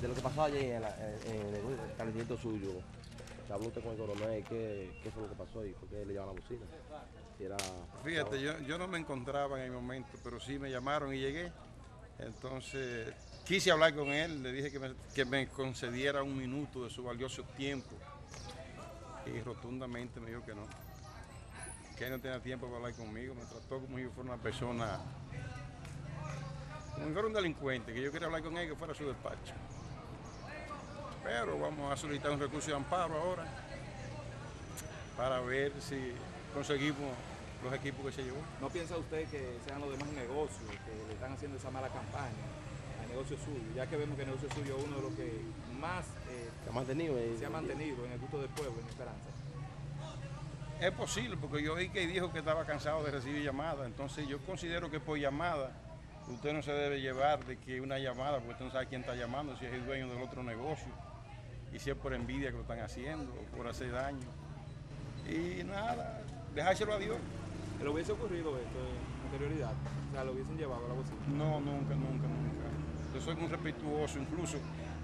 de lo que pasó ayer en, la- en- en el establecimiento suyo, que habló usted con el coronel, ¿qué, qué fue lo que pasó y por qué le llevaban la bocina? Si era, Fíjate, yo, yo no me encontraba en el momento, pero sí me llamaron y llegué. Entonces quise hablar con él, le dije que me, que me concediera un minuto de su valioso tiempo. Y rotundamente me dijo que no. Que él no tenía tiempo para hablar conmigo, me trató como si yo fuera una persona, como si fuera un delincuente, que yo quería hablar con él que fuera a su despacho. Pero vamos a solicitar un recurso de amparo ahora para ver si conseguimos los equipos que se llevó. ¿No piensa usted que sean los demás negocios que le están haciendo esa mala campaña al negocio suyo? Ya que vemos que el negocio suyo es uno de los que más eh, se ha mantenido. eh, se ha mantenido en el gusto del pueblo, en Esperanza. Es posible, porque yo oí que dijo que estaba cansado de recibir llamadas, entonces yo considero que por llamada usted no se debe llevar de que una llamada, porque usted no sabe quién está llamando, si es el dueño del otro negocio, y si es por envidia que lo están haciendo, o por hacer daño. Y nada, dejárselo a Dios. ¿Le hubiese ocurrido esto en anterioridad? O sea, lo hubiesen llevado a la bocina. No, nunca, nunca, nunca. Yo soy muy respetuoso, incluso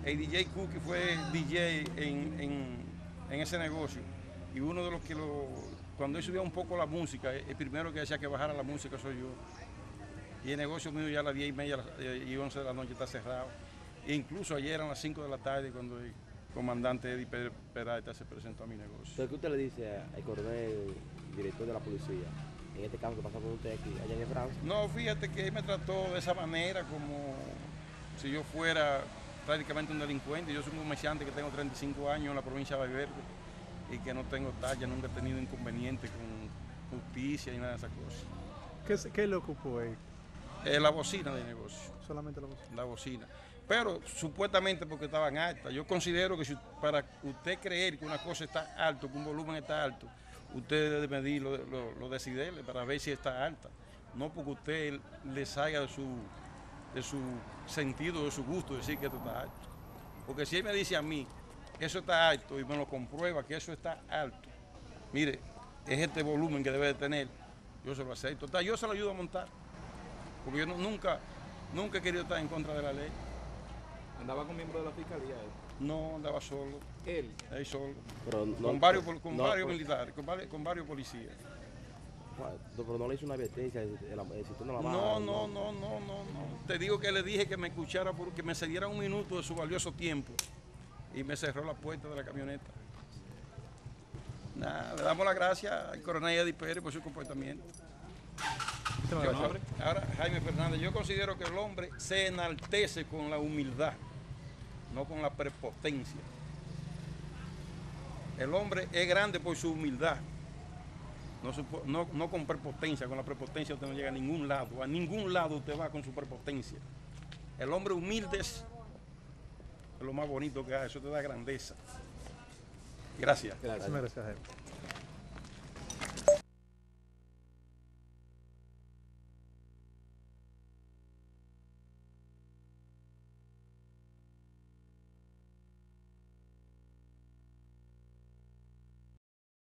el DJ Cookie fue DJ en, en- en ese negocio. Y uno de los que lo, cuando él subía un poco la música, el primero que decía que bajara la música soy yo. Y el negocio mío ya a las 10 y media y 11 de la noche está cerrado. E incluso ayer a las 5 de la tarde cuando comandante Eddie Per- Peralta se presentó a mi negocio. Entonces, ¿qué usted le dice al coronel, director de la policía, en este caso que pasó con usted aquí, allá en Francia? No, fíjate que él me trató de esa manera como si yo fuera prácticamente un delincuente. Yo soy un comerciante que tengo 35 años en la provincia de Valverde y que no tengo talla, nunca he tenido inconveniente con justicia y nada de esas cosas. ¿Qué, se- qué le ocupó ahí? Es la bocina del negocio, Solamente la voz. la bocina. Pero supuestamente porque estaban altas. Yo considero que para usted creer que una cosa está alto, que un volumen está alto, usted debe medir lo, decibeles para ver si está alta. No porque usted le salga de su, de su sentido, de su gusto decir que esto está alto. Porque si él me dice a mí, eso está alto y me lo comprueba que eso está alto, mire, es este volumen que debe de tener, yo se lo acepto. Yo se lo ayudo a montar. Porque yo nunca, nunca he querido estar en contra de la ley. Andaba con miembros de la fiscalía él. No andaba solo, Él. ahí solo. Pero no- con varios, con no, varios pues, militares, con varios, con varios policías. no, Pero no le hizo una advertencia, el, el, el sistema no la No, baja, no, no, no, no, no. Te digo que le dije que me escuchara porque me cediera un minuto de su valioso tiempo. Y me cerró la puerta de la camioneta. Nada, le damos las gracias al coronel Eddie Pérez por su comportamiento. Yo- ahora, Jaime Fernández, yo considero que el hombre se enaltece con la humildad, no con la prepotencia. El hombre es grande por su humildad, no, con prepotencia. Con la prepotencia usted no llega a ningún lado, a ningún lado usted va con su prepotencia. El hombre humilde es lo más bonito que hay, eso te da grandeza. Gracias. Gracias. Gracias.